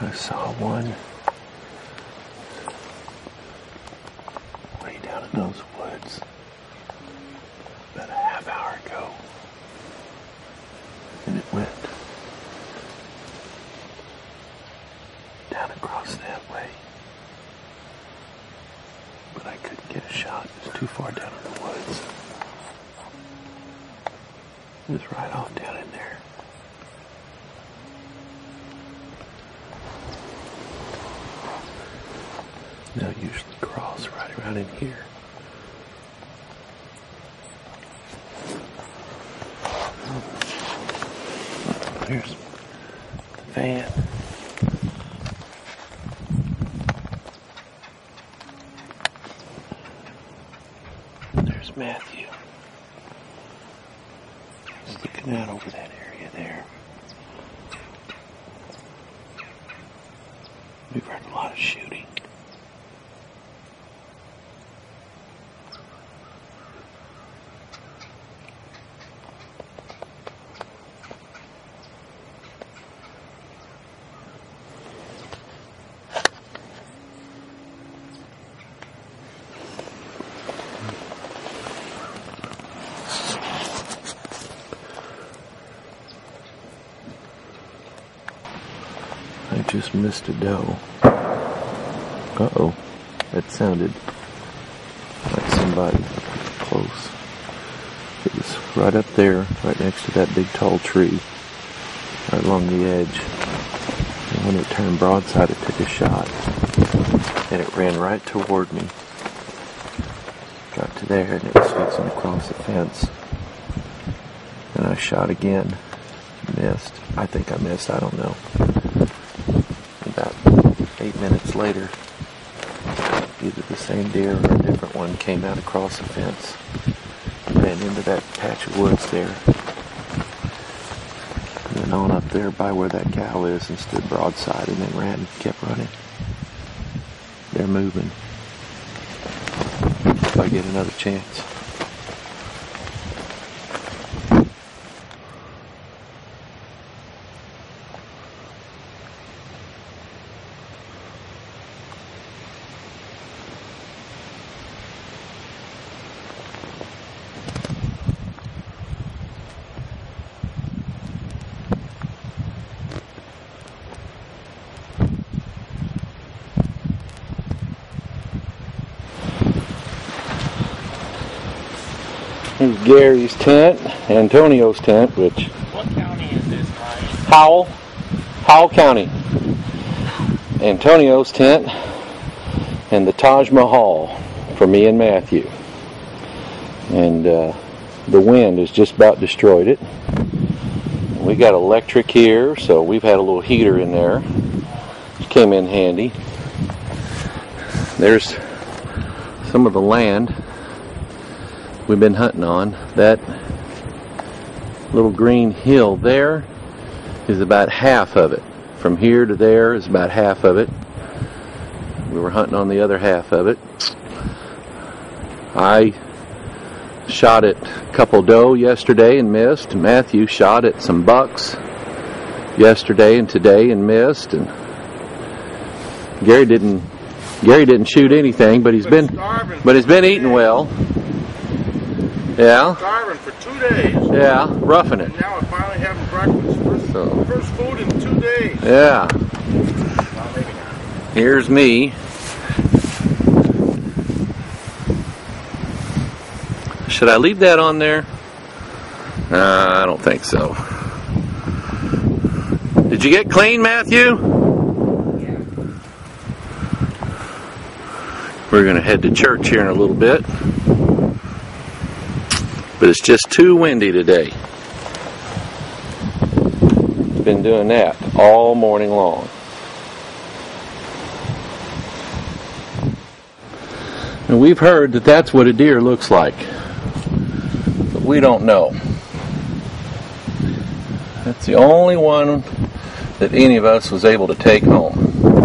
I saw one way down in those woods about a half hour ago. And it went down across that way. But I couldn't get a shot. It was too far down in the woods. It was right off down in there. They'll usually cross right around in here. Oh, there's the van. There's Matthew. He's looking out over that area there. We've heard a lot of shooting. I just missed a doe. Uh oh. That sounded like somebody close. It was right up there, right next to that big tall tree, right along the edge. And when it turned broadside, it took a shot. And it ran right toward me. Got to there, and it was fixing across the fence. And I shot again. Missed. I think I missed, I don't know about eight minutes later, either the same deer or a different one came out across the fence, ran into that patch of woods there, and then on up there by where that cow is and stood broadside and then ran, kept running. They're moving. If I get another chance. Gary's tent, Antonio's tent, which What county is this, Ryan? Howell, Howell County. Antonio's tent and the Taj Mahal for me and Matthew. And uh, the wind has just about destroyed it. We got electric here, so we've had a little heater in there. Which came in handy. There's some of the land we've been hunting on. That little green hill there is about half of it. From here to there is about half of it. We were hunting on the other half of it. I shot at a couple doe yesterday and missed. Matthew shot at some bucks yesterday and today and missed. And Gary didn't. Gary didn't shoot anything, but he's been, but he's been eating well. Yeah, starving for two days. yeah, roughing it. And now I'm finally having breakfast. First, So- first food in two days. Yeah. Well. Here's me. Should I leave that on there? Uh, I don't think so. Did you get clean, Matthew? Yeah. We're going to head to church here in a little bit. But it's just too windy today. Been doing that all morning long. And we've heard that that's what a deer looks like. But we don't know. That's the only one that any of us was able to take home.